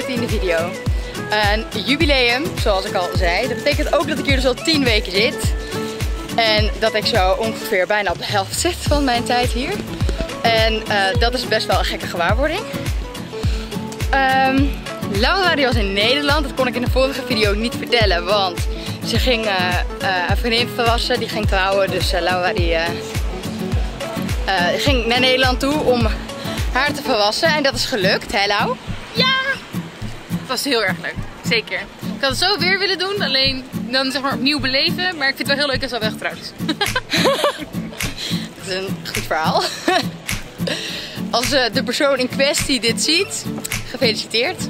video. Een jubileum, zoals ik al zei. Dat betekent ook dat ik hier dus al 10 weken zit. En dat ik zo ongeveer bijna op de helft zit van mijn tijd hier. En uh, dat is best wel een gekke gewaarwording. Um, Laura die was in Nederland. Dat kon ik in de vorige video niet vertellen. Want ze ging uh, een vriendin verwassen. Die ging trouwen. Dus Laura die ging naar Nederland toe om haar te verwassen. En dat is gelukt. Het was heel erg leuk. Zeker. Ik had het zo weer willen doen. Alleen dan zeg maar opnieuw beleven. Maar ik vind het wel heel leuk als al wel getrouwd is. dat is een goed verhaal. Als de persoon in kwestie dit ziet, gefeliciteerd.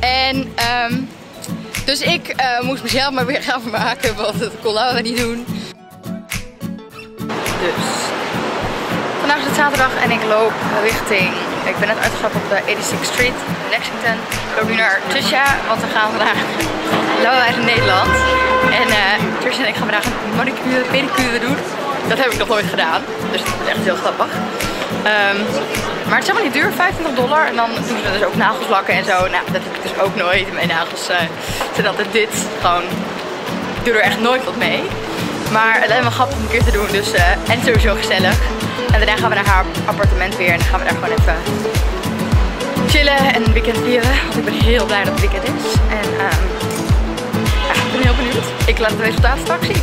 En um, dus ik uh, moest mezelf maar weer gaan vermaken, want dat kon Laura niet doen. Dus vandaag is het zaterdag en ik loop richting. Ik ben net uitgestapt op de 86th Street in Lexington. Ik loop nu naar Trisha, want we gaan vandaag. Is in Nederland. En uh, Trisha en ik gaan vandaag een manicure, pedicure doen. Dat heb ik nog nooit gedaan, dus dat is echt heel grappig. Um, maar het is helemaal niet duur, 25 dollar. En dan doen ze dus ook nagelslakken en zo. Nou, dat heb ik dus ook nooit. Mijn nagels uh, zijn dit. Gewoon, ik doe er echt nooit wat mee. Maar het lijkt me grappig om een keer te doen. Dus, uh, en sowieso gezellig. En daarna gaan we naar haar appartement weer. En dan gaan we daar gewoon even chillen en een weekend vieren. Want ik ben heel blij dat het weekend is. En ja, ik ben heel benieuwd. Ik laat het resultaat straks zien.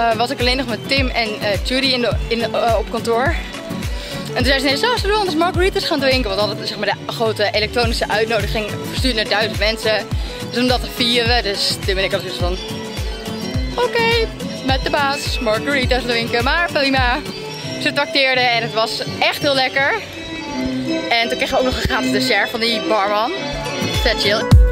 Uh, was ik alleen nog met Tim en uh, Judy in de, in, uh, op kantoor. En toen zei ze, nee, zo zullen we anders margaritas gaan drinken? Want hadden zeg maar, de grote elektronische uitnodiging verstuurd naar duizend mensen. Dus om dat te vieren, dus Tim en ik dus van... Oké, met de baas, margaritas drinken, maar prima. Ze trakteerden en het was echt heel lekker. En toen kregen we ook nog een gratis dessert van die barman. Vet chill.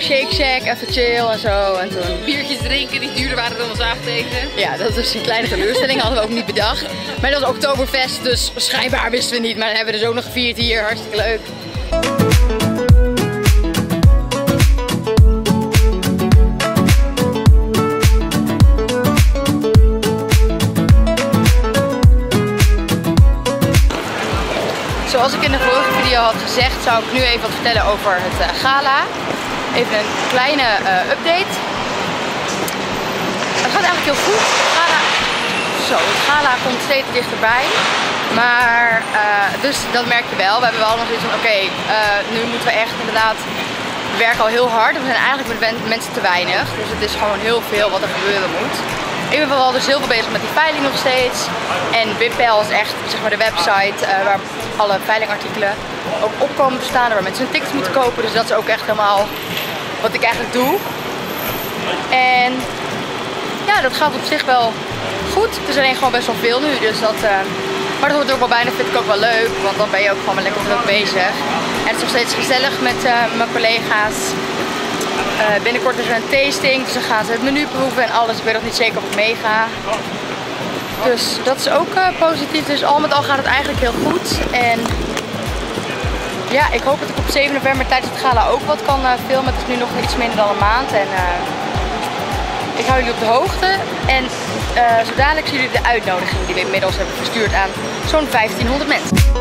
Shake Shack, even chill en zo. En toen... Biertjes drinken die duurder waren dan ons avondeten. Ja, dat is een kleine teleurstelling, hadden we ook niet bedacht. Maar dat was Oktoberfest, dus schijnbaar wisten we niet. Maar dat hebben we dus ook nog gevierd hier, hartstikke leuk. Zoals ik in de vorige video had gezegd, zou ik nu even wat vertellen over het eh, gala. Even een kleine uh, update. Het gaat eigenlijk heel goed. Het gala, zo, het komt steeds dichterbij. Maar, uh, dus dat merk je wel. We hebben wel allemaal zoiets van, oké, uh, nu moeten we echt inderdaad, we werken al heel hard. We zijn eigenlijk met mensen te weinig. Dus het is gewoon heel veel wat er gebeuren moet. Ik ben vooral dus heel veel bezig met die veiling nog steeds. En Wippel is echt zeg maar, de website waar alle veilingartikelen ook op komen te staan. Waar mensen hun tickets moeten kopen. Dus dat is ook echt helemaal wat ik eigenlijk doe. En ja, dat gaat op zich wel goed. Het is alleen gewoon best wel veel nu. Dus dat, uh, maar dat wordt ook wel bijna, vind ik ook wel leuk. Want dan ben je ook gewoon lekker druk bezig. En het is nog steeds gezellig met uh, mijn collega's. Uh, binnenkort is er een tasting, dus dan gaan ze het menu proeven en alles. Ik weet nog niet zeker of ik meega. Dus dat is ook positief. Dus al met al gaat het eigenlijk heel goed. En ja, ik hoop dat ik op 7 november tijdens het gala ook wat kan uh, filmen. Het is nu nog iets minder dan een maand. En ik hou jullie op de hoogte. En zo dadelijk zien jullie de uitnodiging die we inmiddels hebben verstuurd aan zo'n 1500 mensen.